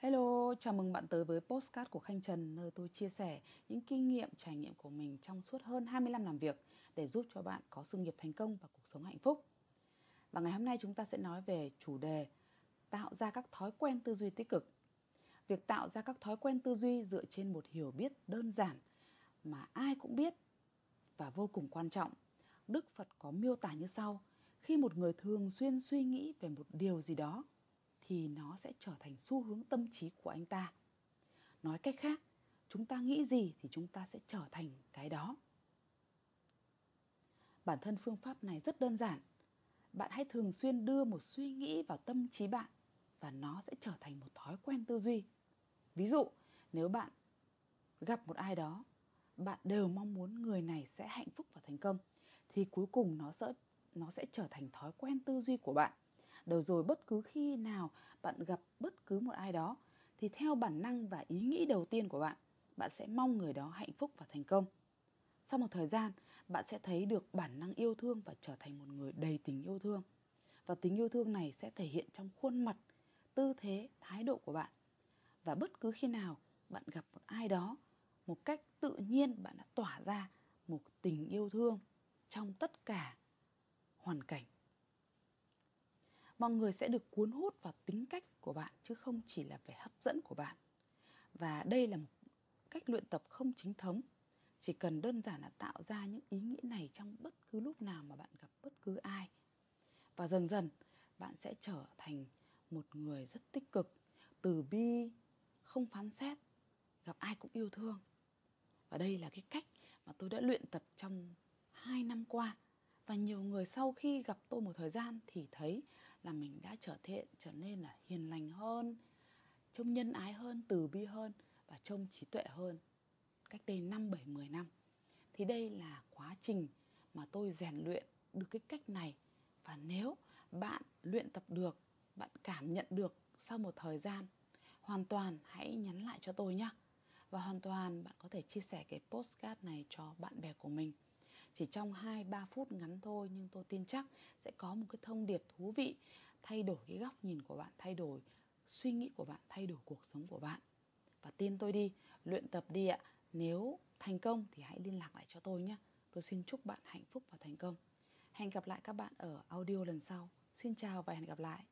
Hello, chào mừng bạn tới với Postcard của Khanh Trần nơi tôi chia sẻ những kinh nghiệm, trải nghiệm của mình trong suốt hơn 20 năm làm việc để giúp cho bạn có sự nghiệp thành công và cuộc sống hạnh phúc. Và ngày hôm nay chúng ta sẽ nói về chủ đề tạo ra các thói quen tư duy tích cực. Việc tạo ra các thói quen tư duy dựa trên một hiểu biết đơn giản mà ai cũng biết và vô cùng quan trọng. Đức Phật có miêu tả như sau: khi một người thường xuyên suy nghĩ về một điều gì đó thì nó sẽ trở thành xu hướng tâm trí của anh ta. Nói cách khác, chúng ta nghĩ gì thì chúng ta sẽ trở thành cái đó. Bản thân phương pháp này rất đơn giản. Bạn hãy thường xuyên đưa một suy nghĩ vào tâm trí bạn và nó sẽ trở thành một thói quen tư duy. Ví dụ, nếu bạn gặp một ai đó, bạn đều mong muốn người này sẽ hạnh phúc và thành công thì cuối cùng nó sẽ nó sẽ trở thành thói quen tư duy của bạn Đầu rồi bất cứ khi nào bạn gặp bất cứ một ai đó thì theo bản năng và ý nghĩ đầu tiên của bạn, bạn sẽ mong người đó hạnh phúc và thành công. Sau một thời gian, bạn sẽ thấy được bản năng yêu thương và trở thành một người đầy tình yêu thương. Và tình yêu thương này sẽ thể hiện trong khuôn mặt, tư thế, thái độ của bạn. Và bất cứ khi nào bạn gặp một ai đó, một cách tự nhiên bạn đã tỏa ra một tình yêu thương trong tất cả hoàn cảnh mọi người sẽ được cuốn hút vào tính cách của bạn, chứ không chỉ là về hấp dẫn của bạn. Và đây là một cách luyện tập không chính thống. Chỉ cần đơn giản là tạo ra những ý nghĩ này trong bất cứ lúc nào mà bạn gặp bất cứ ai. Và dần dần, bạn sẽ trở thành một người rất tích cực. Từ bi, không phán xét, gặp ai cũng yêu thương. Và đây là cái cách mà tôi đã luyện tập trong hai năm qua. Và nhiều người sau khi gặp tôi một thời gian thì thấy là mình đã trở thiện trở nên là hiền lành hơn, trông nhân ái hơn, từ bi hơn và trông trí tuệ hơn. Cách đây năm, bảy, mười năm. Thì đây là quá trình mà tôi rèn luyện được cái cách này. Và nếu bạn luyện tập được, bạn cảm nhận được sau một thời gian, hoàn toàn hãy nhắn lại cho tôi nhé và hoàn toàn bạn có thể chia sẻ cái postcard này cho bạn bè của mình chỉ trong 2-3 phút ngắn thôi nhưng tôi tin chắc sẽ có một cái thông điệp thú vị thay đổi cái góc nhìn của bạn, thay đổi suy nghĩ của bạn, thay đổi cuộc sống của bạn. Và tin tôi đi, luyện tập đi ạ. Nếu thành công thì hãy liên lạc lại cho tôi nhé. Tôi xin chúc bạn hạnh phúc và thành công. Hẹn gặp lại các bạn ở audio lần sau. Xin chào và hẹn gặp lại.